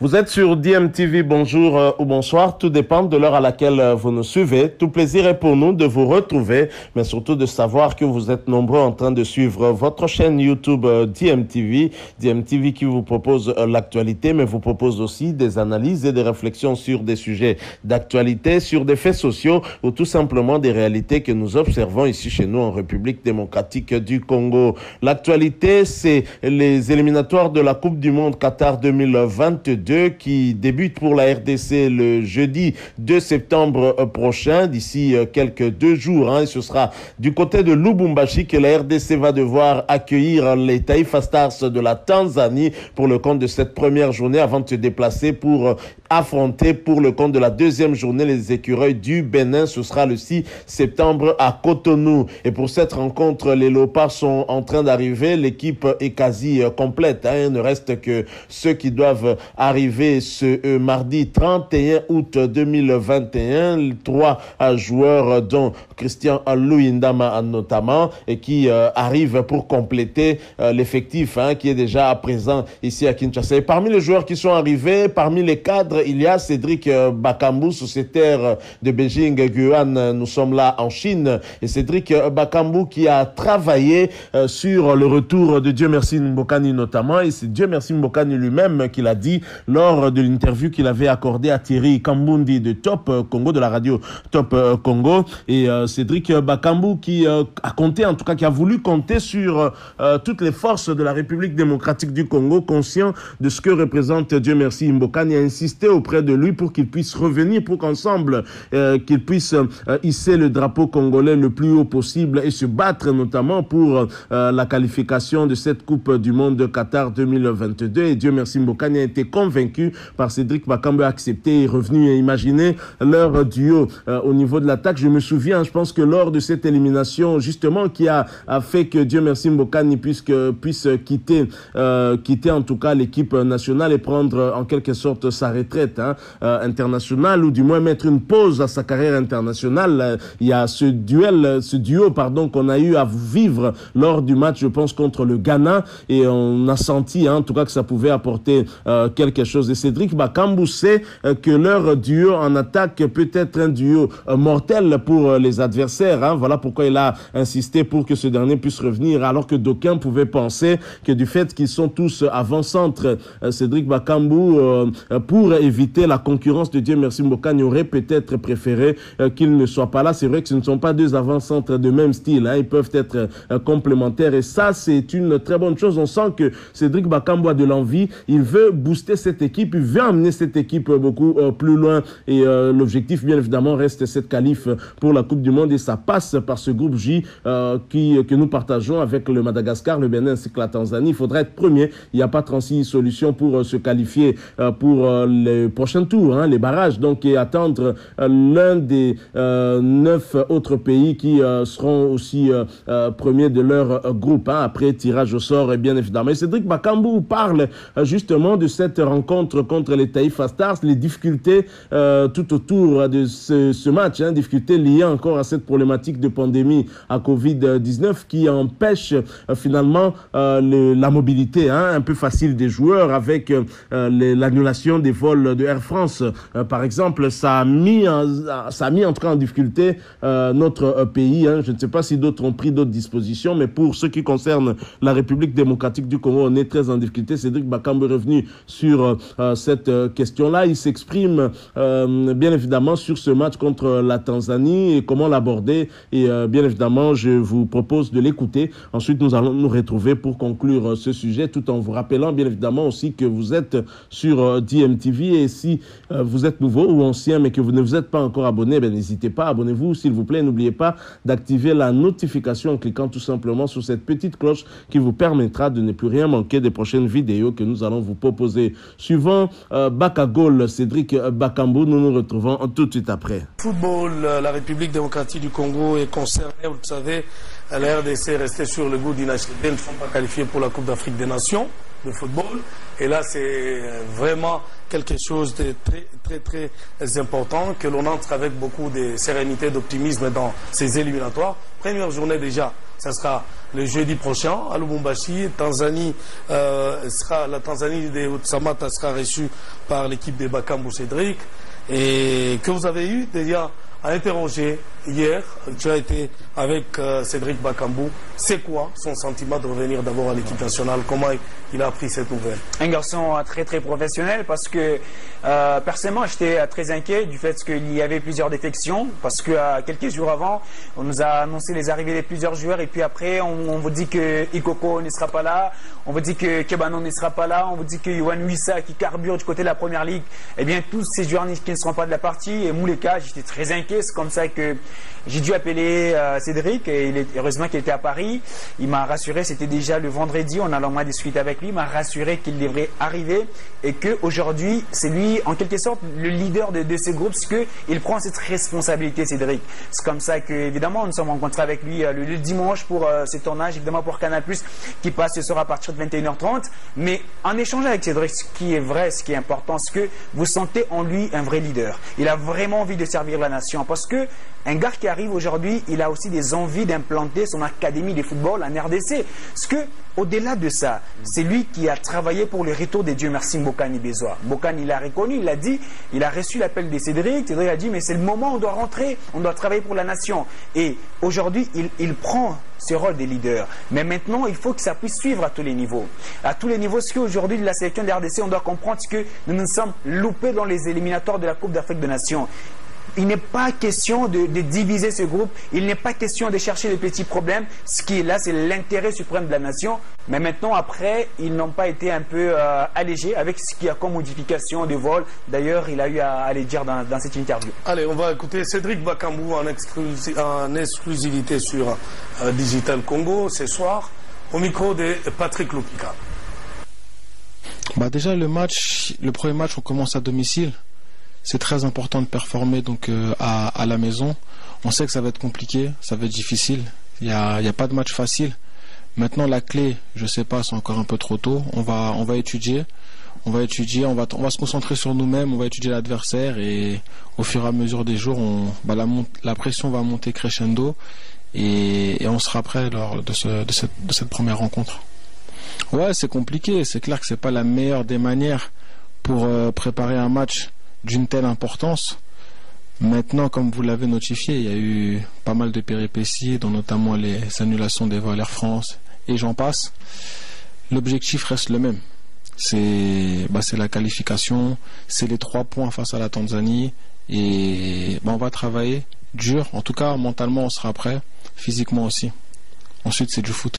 Vous êtes sur DMTV, bonjour euh, ou bonsoir, tout dépend de l'heure à laquelle euh, vous nous suivez. Tout plaisir est pour nous de vous retrouver, mais surtout de savoir que vous êtes nombreux en train de suivre votre chaîne YouTube euh, DMTV, DMTV qui vous propose l'actualité, mais vous propose aussi des analyses et des réflexions sur des sujets d'actualité, sur des faits sociaux ou tout simplement des réalités que nous observons ici chez nous en République démocratique du Congo. L'actualité, c'est les éliminatoires de la Coupe du Monde Qatar 2022 qui débute pour la RDC le jeudi 2 septembre euh, prochain, d'ici euh, quelques deux jours. Hein, ce sera du côté de Lubumbashi que la RDC va devoir accueillir les Taifa Stars de la Tanzanie pour le compte de cette première journée avant de se déplacer pour euh, affronter pour le compte de la deuxième journée les écureuils du Bénin. Ce sera le 6 septembre à Cotonou. Et pour cette rencontre, les Léopards sont en train d'arriver. L'équipe est quasi complète. Hein. Il ne reste que ceux qui doivent arriver ce euh, mardi 31 août 2021. Trois euh, joueurs, dont Christian Louindama notamment, et qui euh, arrivent pour compléter l'effectif hein, qui est déjà présent ici à Kinshasa. Et parmi les joueurs qui sont arrivés, parmi les cadres, il y a Cédric Bakambu, sociétaire de Beijing Guan. Nous sommes là en Chine. Et Cédric Bakambu qui a travaillé sur le retour de Dieu merci Mbokani notamment. Et c'est Dieu merci Mbokani lui-même qui l'a dit lors de l'interview qu'il avait accordée à Thierry Kambundi de Top euh, Congo, de la radio Top euh, Congo, et euh, Cédric Bakambu qui a compté, en tout cas qui a voulu compter sur toutes les forces de la République démocratique du Congo, conscient de ce que représente Dieu merci Mbokani, a insisté auprès de lui pour qu'il puisse revenir, pour qu'ensemble, qu'il puisse hisser le drapeau congolais le plus haut possible et se battre notamment pour la qualification de cette Coupe du Monde de Qatar 2022. Et Dieu merci Mbokani a été convaincu vaincu par Cédric Bakambu accepté et revenu. imaginer leur duo euh, au niveau de l'attaque. Je me souviens, je pense que lors de cette élimination, justement, qui a, a fait que Dieu merci Mbokani puisse, puisse quitter, euh, quitter en tout cas l'équipe nationale et prendre en quelque sorte sa retraite hein, euh, internationale ou du moins mettre une pause à sa carrière internationale. Il y a ce duel, ce duo, pardon, qu'on a eu à vivre lors du match, je pense, contre le Ghana et on a senti, hein, en tout cas, que ça pouvait apporter quelque chose. Et Cédric Bakambu sait euh, que leur duo en attaque peut être un duo euh, mortel pour euh, les adversaires. Hein. Voilà pourquoi il a insisté pour que ce dernier puisse revenir, alors que d'aucuns pouvaient penser que du fait qu'ils sont tous avant-centre, Cédric Bakambu, pour éviter la concurrence de Dieu merci Mbokani, aurait peut-être préféré qu'il ne soit pas là. C'est vrai que ce ne sont pas deux avant-centres de même style. Hein. Ils peuvent être complémentaires. Et ça, c'est une très bonne chose. On sent que Cédric Bakambu a de l'envie. Il veut booster cette équipe, il veut amener cette équipe beaucoup euh, plus loin. Et euh, l'objectif, bien évidemment, reste cette qualif pour la Coupe du Monde. Et ça passe par ce groupe J euh, qui, que nous partageons avec le Madagascar, le Bénin ainsi que la Tanzanie. Il faudra être premier. Il n'y a pas 36 solutions pour se qualifier pour les prochains tours, hein, les barrages. Donc, et attendre l'un des neuf autres pays qui seront aussi premiers de leur groupe. Hein, après tirage au sort, et bien évidemment. Et Cédric Bakambu parle justement de cette rencontre contre, les Taïfa Stars, les difficultés euh, tout autour de ce, match, hein, difficultés liées encore à cette problématique de pandémie à Covid-19 qui empêche euh, finalement euh, la mobilité hein, un peu facile des joueurs avec l'annulation des vols de Air France. par exemple, ça a mis, ça a mis en cas en difficulté notre pays. Hein. Je ne sais pas si d'autres ont pris d'autres dispositions, mais pour ce qui concerne la République démocratique du Congo, on est très en difficulté. Cédric Bakambu est revenu sur euh, cette euh, question-là. Il s'exprime euh, bien évidemment sur ce match contre la Tanzanie et comment l'aborder. Et bien évidemment, je vous propose de l'écouter. Ensuite, nous allons nous retrouver pour conclure ce sujet, tout en vous rappelant bien évidemment aussi que vous êtes sur DMTV et si vous êtes nouveau ou ancien mais que vous ne vous êtes pas encore abonné, ben, n'hésitez pas, abonnez-vous s'il vous plaît. N'oubliez pas d'activer la notification en cliquant tout simplement sur cette petite cloche qui vous permettra de ne plus rien manquer des prochaines vidéos que nous allons vous proposer Suivant euh, Bakagol, Cédric Bakambu, nous nous retrouvons tout de suite après. Football, euh, la République démocratique du Congo est concernée, vous le savez, la RDC est restée sur le goût d'inachevé, ne sont pas qualifiés pour la Coupe d'Afrique des Nations football. Et là, c'est vraiment quelque chose de très, très, très important, que l'on entre avec beaucoup de sérénité, d'optimisme dans ces éliminatoires. Première journée déjà, ça sera le jeudi prochain à Lubumbashi. Tanzanie euh, sera, la Tanzanie de Samata sera reçue par l'équipe de Bakambu Cédric. Et que vous avez eu déjà à interroger hier, tu as été avec euh, Cédric Bakambou. C'est quoi son sentiment de revenir d'abord à l'équipe nationale? Comment il a appris cette nouvelle? Un garçon euh, très très professionnel parce que euh, personnellement j'étais très inquiet du fait qu'il y avait plusieurs défections parce que quelques jours avant on nous a annoncé les arrivées de plusieurs joueurs et puis après on, vous dit que Ikoko ne sera pas là, on vous dit que Kebano ne sera pas là, on vous dit que Yohan Wissa qui carbure du côté de la première ligue, eh bien tous ces joueurs qui ne seront pas de la partie. Et Mouleka j'étais très inquiet, c'est comme ça que j'ai dû appeler euh, Cédric, et heureusement qu'il était à Paris. Il m'a rassuré, c'était déjà le vendredi, on a longuement discuté avec lui, il m'a rassuré qu'il devrait arriver et qu'aujourd'hui, c'est lui, en quelque sorte, le leader de, ce groupe, parce qu'il prend cette responsabilité, Cédric. C'est comme ça que, évidemment, nous sommes rencontrés avec lui euh, le, dimanche pour euh, ce tournage, évidemment pour Canal+, qui passe ce soir à partir de 21h30. Mais en échangeant avec Cédric, ce qui est vrai, ce qui est important, c'est que vous sentez en lui un vrai leader. Il a vraiment envie de servir la nation, parce que un gars qui arrive aujourd'hui, il a aussi des envies d'implanter son académie de football en RDC. Parce que, au-delà de ça, c'est lui qui a travaillé pour le retour des dieux merci Mbokani Bezois. Mbokani, il a reconnu, il a dit, il a reçu l'appel de Cédric. Cédric a dit, mais c'est le moment, on doit rentrer, on doit travailler pour la nation. Et aujourd'hui, il, prend ce rôle de leader. Mais maintenant, il faut que ça puisse suivre à tous les niveaux. À tous les niveaux, ce qu'aujourd'hui, la sélection de RDC, on doit comprendre que nous nous sommes loupés dans les éliminatoires de la Coupe d'Afrique des Nations il n'est pas question de, diviser ce groupe, il n'est pas question de chercher des petits problèmes. Ce qui est là, c'est l'intérêt suprême de la nation. Mais maintenant, après, ils n'ont pas été un peu euh, allégés avec ce qu'il y a comme modification de vol. D'ailleurs, il a eu à, le dire dans, cette interview. Allez, on va écouter Cédric Bakambou en, exclusivité sur euh, Digital Congo ce soir, au micro de Patrick Lupika. Bah déjà, le match, le premier match, on commence à domicile c'est très important de performer donc euh, à, la maison. On sait que ça va être compliqué, ça va être difficile. Il n'y a, pas de match facile. Maintenant, la clé, je sais pas, c'est encore un peu trop tôt. On va, on va étudier, on va étudier, on va, on va se concentrer sur nous-mêmes, on va étudier l'adversaire et au fur et à mesure des jours, bah, la, pression va monter crescendo et, on sera prêt lors de cette première rencontre. Ouais, c'est compliqué. C'est clair que c'est pas la meilleure des manières pour euh, préparer un match d'une telle importance. Maintenant, comme vous l'avez notifié, il y a eu pas mal de péripéties, dont notamment les annulations des vols Air France et j'en passe. L'objectif reste le même. C'est bah, la qualification, c'est les trois points face à la Tanzanie et bah, on va travailler dur. En tout cas, mentalement, on sera prêt, physiquement aussi. Ensuite, c'est du foot.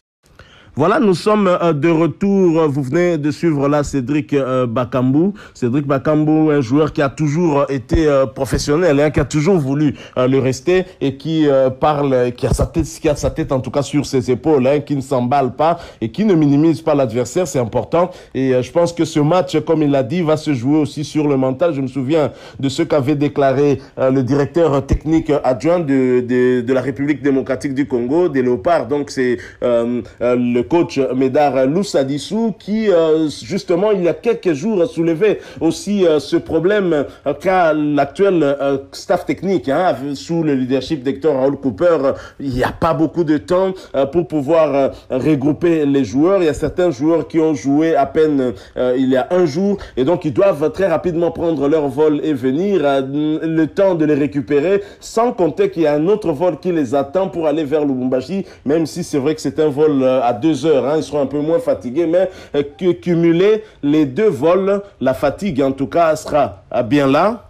Voilà, nous sommes euh, de retour. Vous venez de suivre là Cédric euh, Bakambu. Cédric Bakambu, un joueur qui a toujours été euh, professionnel, hein, qui a toujours voulu le rester et qui parle, qui a sa tête, qui a sa tête en tout cas sur ses épaules, hein, qui ne s'emballe pas et qui ne minimise pas l'adversaire. C'est important. Et je pense que ce match, comme il l'a dit, va se jouer aussi sur le mental. Je me souviens de ce qu'avait déclaré le directeur technique adjoint de, de, de, la République démocratique du Congo, des Léopards. Donc c'est le le coach Médard Loussadissou qui euh, justement il y a quelques jours soulevait aussi euh, ce problème euh, qu'a l'actuel staff technique hein, sous le leadership d'Hector Raoul Cooper. Il n'y a pas beaucoup de temps pour pouvoir regrouper les joueurs. Il y a certains joueurs qui ont joué à peine il y a un jour et donc ils doivent très rapidement prendre leur vol et venir le temps de les récumuler sans compter qu'il y a un autre vol qui les attend pour aller vers Lubumbashi même si c'est vrai que c'est un vol à deux heures. Hein, ils seront un peu moins fatigués, mais euh, cumuler les deux vols, la fatigue en tout cas sera bien là.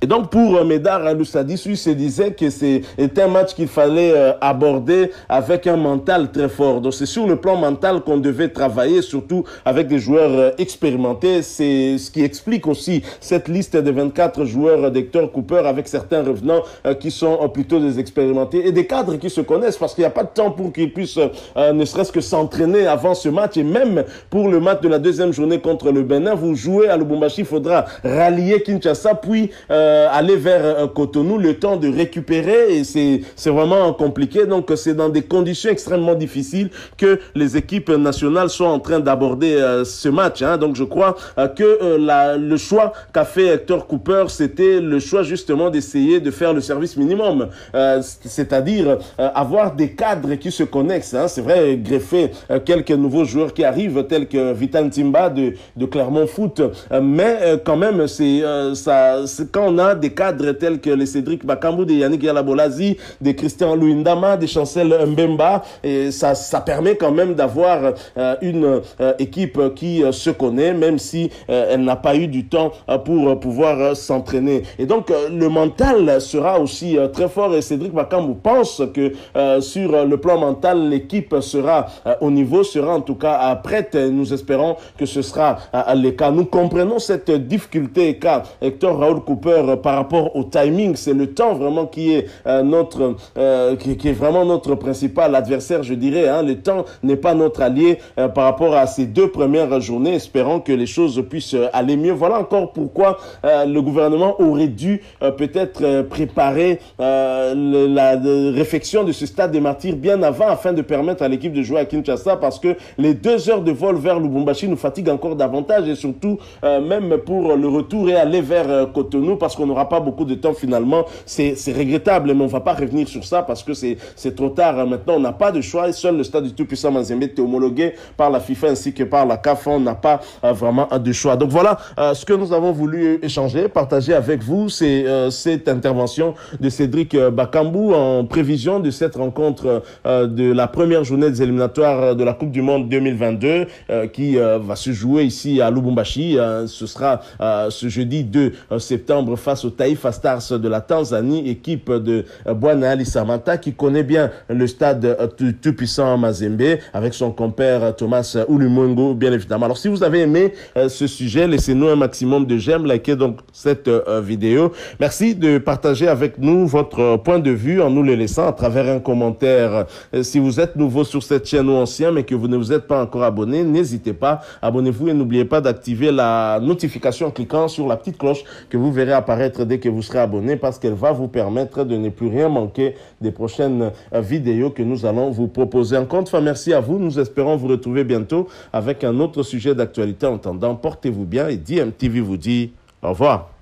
Et donc pour euh, Médard Aloussadi, se disait que c'était un match qu'il fallait euh, aborder avec un mental très fort. Donc c'est sur le plan mental qu'on devait travailler, surtout avec des joueurs euh, expérimentés. C'est ce qui explique aussi cette liste de 24 joueurs d'Hector Cooper avec certains revenants qui sont plutôt des expérimentés et des cadres qui se connaissent parce qu'il n'y a pas de temps pour qu'ils puissent ne serait-ce que s'entraîner avant ce match. Et même pour le match de la deuxième journée contre le Bénin, vous jouez à Lubumbashi, il faudra rallier Kinshasa, puis... Euh, aller vers Cotonou, le temps de récupérer et c'est vraiment compliqué. Donc c'est dans des conditions extrêmement difficiles que les équipes nationales sont en train d'aborder ce match. Hein. Donc je crois que la, le choix qu'a fait Hector Cooper, c'était le choix justement d'essayer de faire le service minimum, c'est-à-dire avoir des cadres qui se connexent. Hein. C'est vrai, greffer quelques nouveaux joueurs qui arrivent, tels que Vital Timba de, de Clermont Foot, mais quand même, c'est ça, quand on des cadres tels que les Cédric Bakambu, des Yannick Yalabolazi, des Christian Louindama, des Chancel Mbemba, et ça, ça permet quand même d'avoir une équipe qui se connaît, même si elle n'a pas eu du temps pour pouvoir s'entraîner. Et donc, le mental sera aussi très fort et Cédric Bakambu pense que sur le plan mental, l'équipe sera au niveau, sera en tout cas prête. Nous espérons que ce sera le cas. Nous comprenons cette difficulté qu'a Hector Raoul Cooper par rapport au timing. C'est le temps vraiment qui est est vraiment notre principal adversaire, je dirais. Hein. Le temps n'est pas notre allié par rapport à ces deux premières journées. Espérons que les choses puissent aller mieux. Voilà encore pourquoi le gouvernement aurait dû peut-être préparer la réflexion de ce stade des martyrs bien avant afin de permettre à l'équipe de jouer à Kinshasa parce que les deux heures de vol vers Lubumbashi nous fatiguent encore davantage et surtout même pour le retour et aller vers Cotonou qu'on n'aura pas beaucoup de temps finalement. C'est regrettable mais on va pas revenir sur ça parce que c'est trop tard. Maintenant, on n'a pas de choix seul le stade du tout-puissant Mazembe est homologué par la FIFA ainsi que par la CAF. On n'a pas vraiment de choix. Donc voilà ce que nous avons voulu échanger, partager avec vous. C'est cette intervention de Cédric Bakambu en prévision de cette rencontre de la première journée des éliminatoires de la Coupe du Monde 2022 qui va se jouer ici à Lubumbashi. ce sera ce jeudi 2 septembre face au Taifa Stars de la Tanzanie, équipe de Bwana Ali Samanta qui connaît bien le stade tout puissant Mazembe avec son compère Thomas Ulumungu, bien évidemment. Alors si vous avez aimé ce sujet, laissez-nous un maximum de j'aime, likez donc cette vidéo. Merci de partager avec nous votre point de vue en nous le laissant à travers un commentaire. Si vous êtes nouveau sur cette chaîne ou ancien mais que vous ne vous êtes pas encore abonné, n'hésitez pas, abonnez-vous et n'oubliez pas d'activer la notification en cliquant sur la petite cloche que vous verrez dès que vous serez abonné parce qu'elle va vous permettre de ne plus rien manquer des prochaines vidéos que nous allons vous proposer. Encore une fois, merci à vous. Nous espérons vous retrouver bientôt avec un autre sujet d'actualité. En attendant, portez-vous bien et DMTV vous dit au revoir.